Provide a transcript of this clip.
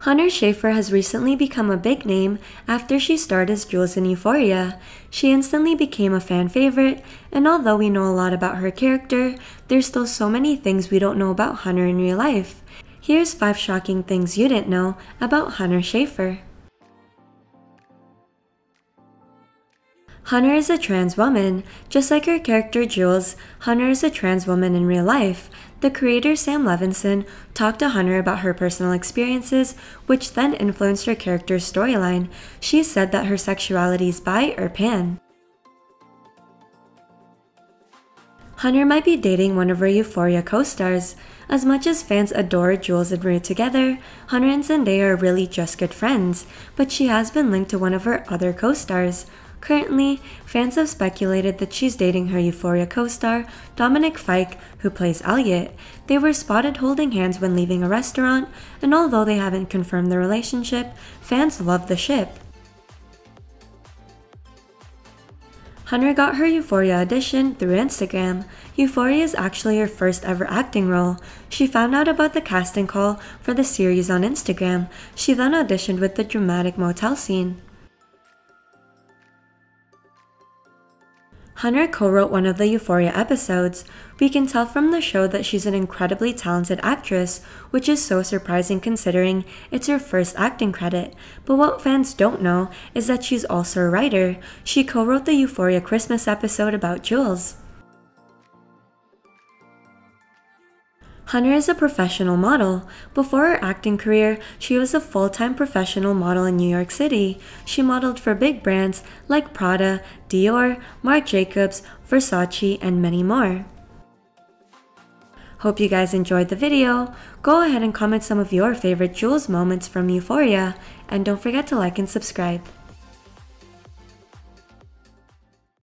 Hunter Schafer has recently become a big name after she starred as Jules in Euphoria. She instantly became a fan favorite, and although we know a lot about her character, there's still so many things we don't know about Hunter in real life. Here's 5 shocking things you didn't know about Hunter Schafer. Hunter is a trans woman. Just like her character Jules, Hunter is a trans woman in real life. The creator Sam Levinson talked to Hunter about her personal experiences, which then influenced her character's storyline. She said that her sexuality is bi or pan. Hunter might be dating one of her Euphoria co-stars. As much as fans adore Jules and Rue together, Hunter and Zendaya are really just good friends, but she has been linked to one of her other co-stars. Currently, fans have speculated that she's dating her Euphoria co-star, Dominic Fike, who plays Elliot. They were spotted holding hands when leaving a restaurant, and although they haven't confirmed the relationship, fans love the ship. Hunter got her Euphoria audition through Instagram. Euphoria is actually her first ever acting role. She found out about the casting call for the series on Instagram. She then auditioned with the dramatic motel scene. Hunter co-wrote one of the Euphoria episodes. We can tell from the show that she's an incredibly talented actress, which is so surprising considering it's her first acting credit. But what fans don't know is that she's also a writer. She co-wrote the Euphoria Christmas episode about Jules. Hunter is a professional model. Before her acting career, she was a full-time professional model in New York City. She modeled for big brands like Prada, Dior, Marc Jacobs, Versace, and many more. Hope you guys enjoyed the video. Go ahead and comment some of your favorite Jules moments from Euphoria, and don't forget to like and subscribe.